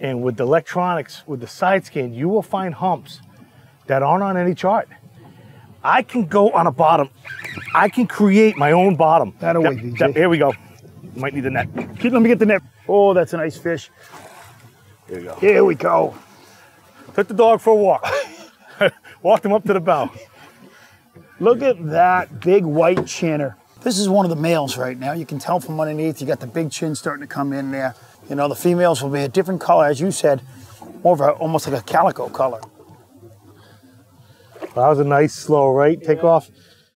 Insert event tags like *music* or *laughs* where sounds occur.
And with the electronics, with the side scan, you will find humps that aren't on any chart. I can go on a bottom. I can create my own bottom. That'll Yep, wait, yep, Here we go. Might need the net. Let me get the net. Oh, that's a nice fish. Here we go. Here we go. Took the dog for a walk. *laughs* Walked him up to the bow. Look at that big white chinner. This is one of the males right now. You can tell from underneath, you got the big chin starting to come in there. You know, the females will be a different color, as you said, more of a, almost like a calico color. That was a nice slow right. Take off.